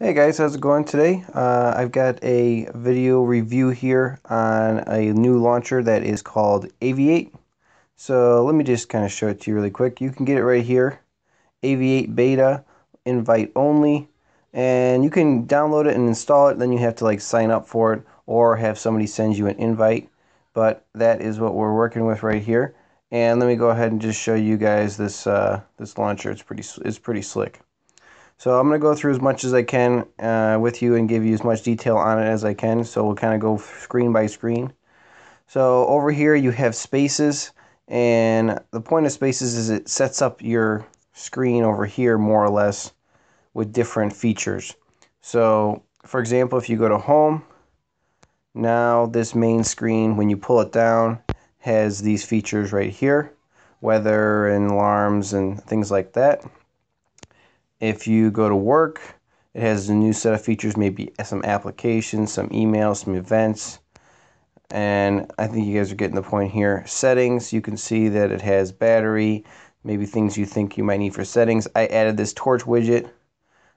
Hey guys, how's it going today? Uh, I've got a video review here on a new launcher that is called Aviate. So let me just kind of show it to you really quick. You can get it right here, Aviate Beta, invite only, and you can download it and install it. Then you have to like sign up for it or have somebody send you an invite. But that is what we're working with right here. And let me go ahead and just show you guys this uh, this launcher. It's pretty it's pretty slick. So I'm going to go through as much as I can uh, with you and give you as much detail on it as I can. So we'll kind of go screen by screen. So over here you have spaces and the point of spaces is it sets up your screen over here more or less with different features. So for example if you go to home now this main screen when you pull it down has these features right here weather and alarms and things like that. If you go to work, it has a new set of features, maybe some applications, some emails, some events. And I think you guys are getting the point here. Settings, you can see that it has battery, maybe things you think you might need for settings. I added this torch widget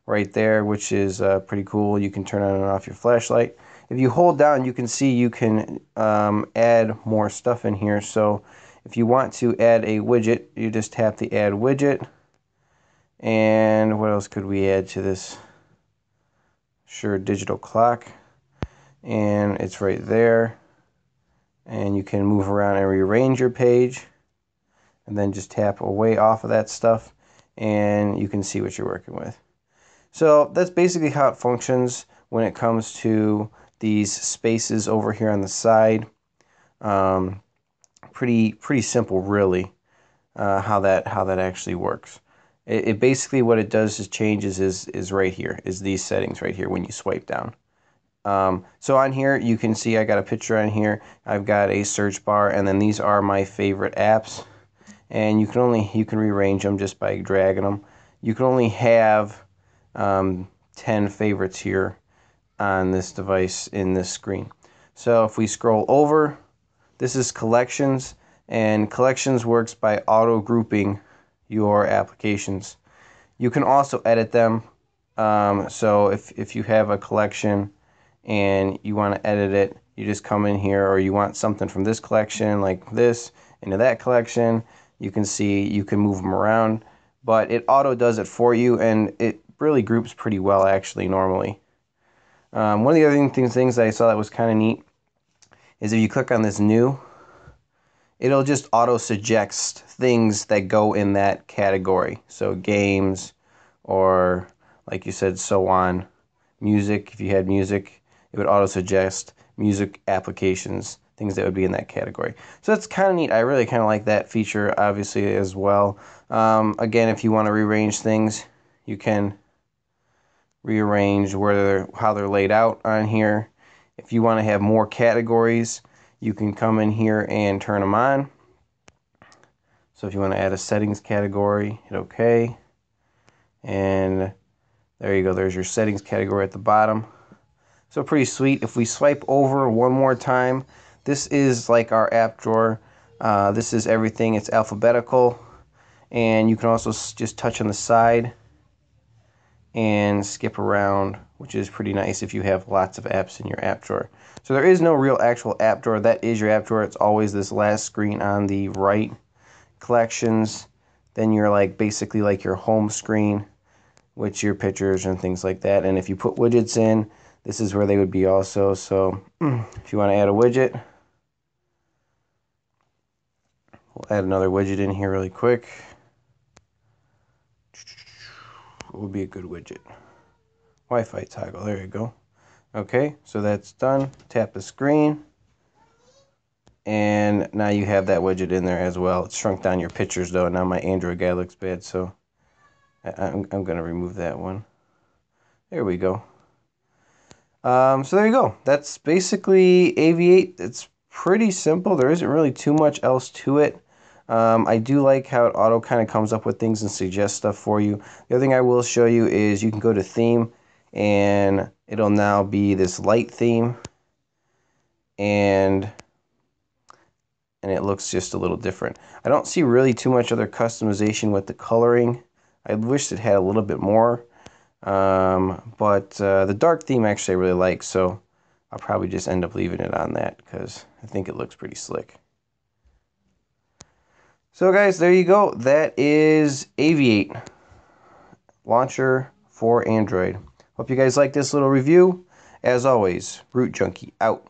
right there, which is uh, pretty cool. You can turn on and off your flashlight. If you hold down, you can see you can um, add more stuff in here. So if you want to add a widget, you just tap the add widget and what else could we add to this? Sure, digital clock. And it's right there. And you can move around and rearrange your page. And then just tap away off of that stuff. And you can see what you're working with. So that's basically how it functions when it comes to these spaces over here on the side. Um, pretty pretty simple, really, uh, how that how that actually works. It, it, basically what it does is changes is is right here is these settings right here when you swipe down. Um, so on here you can see I got a picture on here. I've got a search bar and then these are my favorite apps. And you can only you can rearrange them just by dragging them. You can only have um, 10 favorites here on this device in this screen. So if we scroll over, this is collections and collections works by auto grouping your applications. You can also edit them. Um, so if, if you have a collection and you want to edit it, you just come in here or you want something from this collection like this into that collection. You can see you can move them around, but it auto does it for you and it really groups pretty well actually normally. Um, one of the other things, things that I saw that was kind of neat is if you click on this new, it'll just auto suggest things that go in that category. So games or like you said so on. Music, if you had music, it would auto suggest music applications, things that would be in that category. So that's kind of neat. I really kind of like that feature obviously as well. Um, again, if you want to rearrange things, you can rearrange where they're, how they're laid out on here. If you want to have more categories, you can come in here and turn them on. So if you want to add a settings category, hit OK. And there you go. There's your settings category at the bottom. So pretty sweet. If we swipe over one more time, this is like our app drawer. Uh, this is everything. It's alphabetical. And you can also just touch on the side and skip around, which is pretty nice if you have lots of apps in your app drawer. So there is no real actual app drawer. That is your app drawer. It's always this last screen on the right. Collections. Then you're like basically like your home screen, with your pictures and things like that. And if you put widgets in, this is where they would be also. So if you want to add a widget, we'll add another widget in here really quick. It would be a good widget? Wi-Fi toggle. There you go. Okay, so that's done. Tap the screen. And now you have that widget in there as well. It's shrunk down your pictures though. Now my Android guy looks bad, so I'm, I'm going to remove that one. There we go. Um, so there you go. That's basically Aviate. It's pretty simple. There isn't really too much else to it. Um, I do like how it auto kind of comes up with things and suggests stuff for you. The other thing I will show you is you can go to theme and it'll now be this light theme and and it looks just a little different. I don't see really too much other customization with the coloring. I wish it had a little bit more. Um, but uh, the dark theme actually I really like, so I'll probably just end up leaving it on that because I think it looks pretty slick. So guys, there you go. That is Aviate launcher for Android. Hope you guys like this little review. As always, RootJunky out.